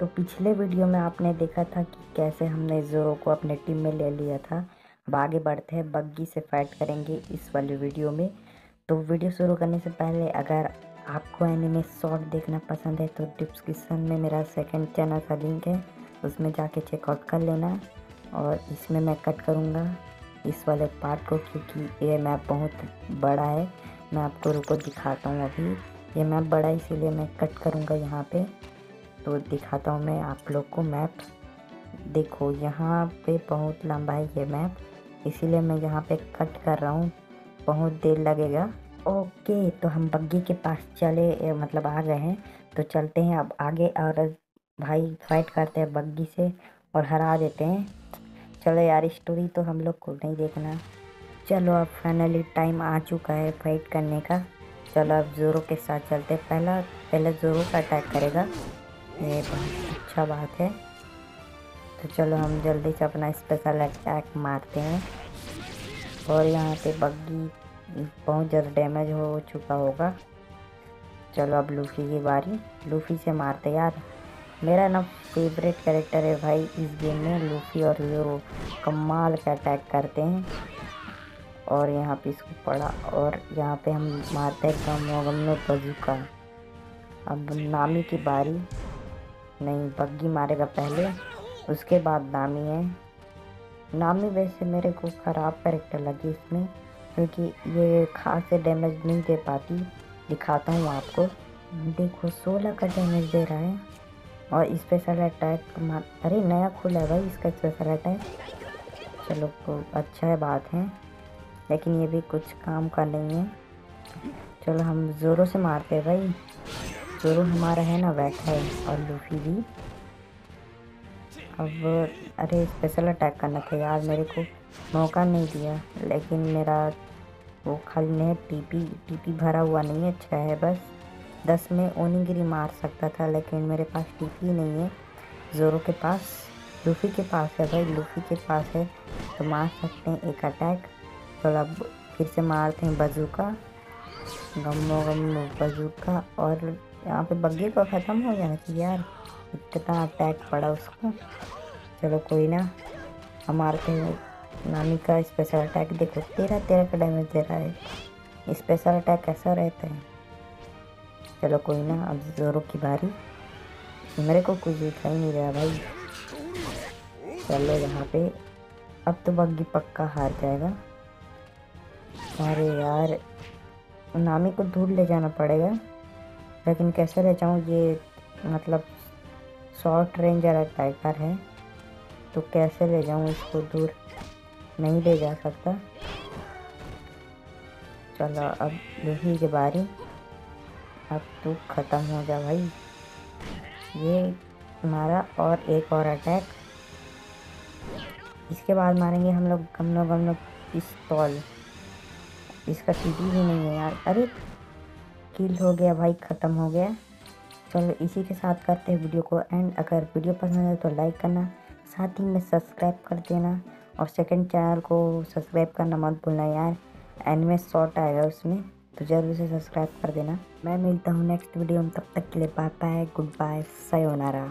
तो पिछले वीडियो में आपने देखा था कि कैसे हमने ज़ोरो को अपने टीम में ले लिया था। अब आगे बढ़ते हैं, बग्गी से फाइट करेंगे इस वाले वीडियो में। तो वीडियो शुरू करने से पहले अगर आपको एनिमे शॉर्ट देखना पसंद है तो डिस्क्रिप्शन में मेरा सेकंड चैनल का लिंक है, उसमें जाके चेकआउट कर लेना। और इसमें मैं कट करूँगा इस वाले पार्ट को, क्योंकि ये मैप बहुत बड़ा है। मैं आपको रुको दिखाता हूँ अभी। ये मैप बड़ा इसीलिए मैं कट करूँगा यहाँ पे। तो दिखाता हूँ मैं आप लोग को मैप। देखो, यहाँ पे बहुत लंबा है मैप, इसीलिए मैं यहाँ पे कट कर रहा हूँ। बहुत देर लगेगा। ओके तो हम बग्गी के पास चले मतलब आ गए हैं। तो चलते हैं अब आगे और भाई फाइट करते हैं बग्गी से और हरा देते हैं। चलो यार स्टोरी तो हम लोग को नहीं देखना। चलो अब फाइनली टाइम आ चुका है फाइट करने का। चलो अब ज़ोरो के साथ चलते पहला, पहले ज़ोरो का अटैक करेगा। ये बहुत अच्छा बात है। तो चलो हम जल्दी से अपना स्पेशल अटैक मारते हैं। और यहाँ पे बग्गी बहुत ज़्यादा डैमेज हो चुका होगा। चलो अब लूफी की बारी। लूफी से मारते यार। मेरा ना फेवरेट कैरेक्टर है भाई इस गेम में लूफी और हीरो कमाल का अटैक करते हैं। और यहाँ पे इसको पड़ा और यहाँ पे हम मारते हैं गम गम बजूका अब नामी की बारी। नहीं बग्गी मारेगा पहले, उसके बाद नामी है। नामी वैसे मेरे को ख़राब करेक्टर लगी इसमें, क्योंकि ये खास डैमेज नहीं दे पाती। दिखाता हूँ आपको। देखो, सोलह का डैमेज दे रहा है, और स्पेशल अटैक अरे, नया खुला है भाई, इसका स्पेशल अटैक चलो तो अच्छा है, बात है। लेकिन ये भी कुछ काम का नहीं है। चलो, हम ज़ोरों से मारते हैं भाई। जोरो हमारा है ना बैठा है और लूफी भी। अब, अरे स्पेशल अटैक करना था यार, मेरे को मौका नहीं दिया, लेकिन मेरा वो खाली नहीं टीपी टीपी भरा हुआ नहीं है अच्छा है बस। दस में ओनीगिरी मार सकता था, लेकिन मेरे पास टीपी नहीं है। जोरो के पास, लूफी के पास है भाई, लूफी के पास है। तो मार सकते हैं एक अटैक तो अब फिर से मारते हैं बजू बजूका गमो गमो बजूका और यहाँ पे बग्गी को ख़त्म हो जाना चाहिए यार, इतना अटैक पड़ा उसको। चलो कोई ना हमारे नानी का स्पेशल अटैक देखो। तेरह तेरह का डैमेज दे रहा है। स्पेशल अटैक कैसा रहता है। चलो कोई ना, अब जोरों की बारी। मेरे को कुछ दिखाई नहीं रहा भाई। चलो यहाँ पे, अब तो बग्गी पक्का हार जाएगा। अरे यार नामी को दूर ले जाना पड़ेगा। लेकिन कैसे ले जाऊँ? ये मतलब शॉर्ट रेंजर अटैकर है। तो कैसे ले जाऊँ इसको दूर? नहीं ले जा सकता। चलो अब लूही के बारी। अब तो ख़त्म हो जा भाई। ये मारा और एक और अटैक इसके बाद मारेंगे हम लोग गमनो गमनो पिस्तौल। इसका सीटी भी नहीं है यार। अरे किल हो गया भाई, ख़त्म हो गया। चलो इसी के साथ करते हैं वीडियो को एंड। अगर वीडियो पसंद आए तो लाइक करना, साथ ही में सब्सक्राइब कर देना और सेकंड चैनल को सब्सक्राइब करना मत भूलना यार। एंड में शॉर्ट आएगा उसमें तो ज़रूर से सब्सक्राइब कर देना। मैं मिलता हूँ नेक्स्ट वीडियो में, तब तक के लिए bye bye good bye, sayonara.